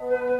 you.